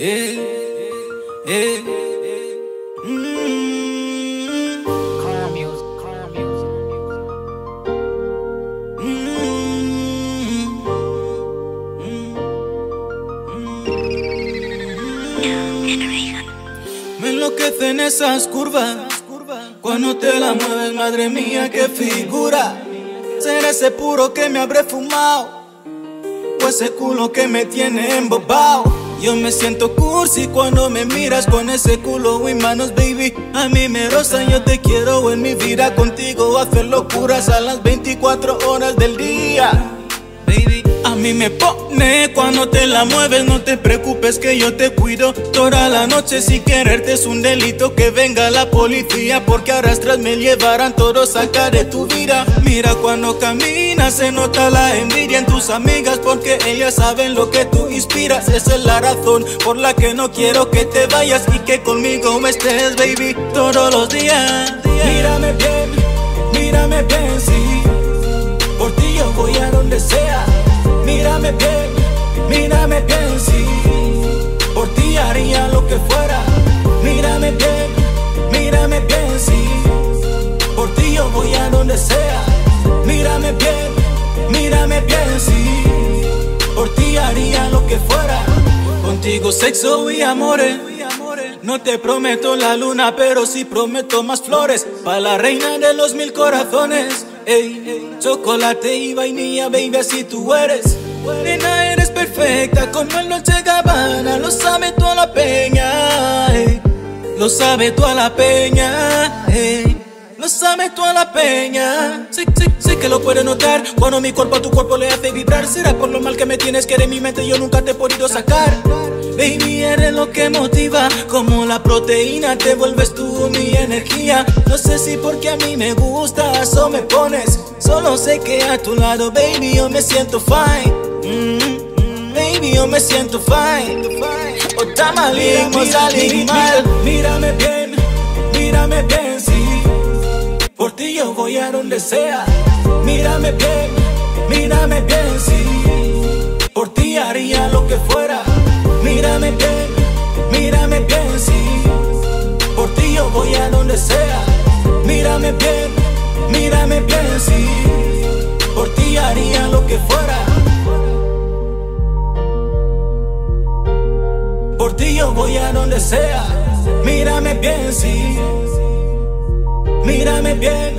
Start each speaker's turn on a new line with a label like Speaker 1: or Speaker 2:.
Speaker 1: Eh, eh, eh, mm. Me mm, mm, mm, enloquecen esas curvas cuando te la mueves, madre mía, qué figura. Ser ese puro que me habré fumado, o ese culo que me tiene embobado. Yo me siento cursi cuando me miras con ese culo y manos, baby. A mí me rosa, yo te quiero en mi vida contigo. Hacer locuras a las 24 horas del día. A mí me pone cuando te la mueves, no te preocupes que yo te cuido toda la noche. Si quererte es un delito, que venga la policía, porque arrastras me llevarán todos sacar de tu vida. Mira cuando caminas, se nota la envidia en tus amigas, porque ellas saben lo que tú inspiras. Esa es la razón por la que no quiero que te vayas y que conmigo me estés, baby, todos los días. Mírame bien, mírame bien, sí. Por ti yo voy a donde sea. Mírame bien, mírame bien, sí. Por ti haría lo que fuera. Mírame bien, mírame bien, sí. Por ti yo voy a donde sea. Mírame bien, mírame bien, sí. Por ti haría lo que fuera. Contigo sexo y amores. No te prometo la luna, pero sí prometo más flores. Pa' la reina de los mil corazones. Ey, chocolate y vainilla, baby, así tú eres. Nena, eres perfecta como el Noche lo sabe toda la peña. ey. Lo sabe toda la peña. ey. Lo sabe toda la peña. Sí, sí que lo puedes notar. Cuando mi cuerpo a tu cuerpo le hace vibrar. Será por lo mal que me tienes que de mi mente yo nunca te he podido sacar. Baby, eres lo que motiva. Como la proteína te vuelves tú mi energía. No sé si porque a mí me gustas o me pones. Solo sé que a tu lado, baby, yo me siento fine. Mm, mm, baby, yo me siento fine. O está malín, o salí mal. Mírame bien, mírame bien, sí. Por ti yo voy a donde sea. Mírame bien, mírame bien, sí. Por ti haría lo que fuera. Mírame bien, mírame bien, sí. Por ti yo voy a donde sea. Mírame bien, mírame bien, sí. Por ti haría lo que fuera. Yo voy a donde sea. Mírame bien, sí. Mírame bien,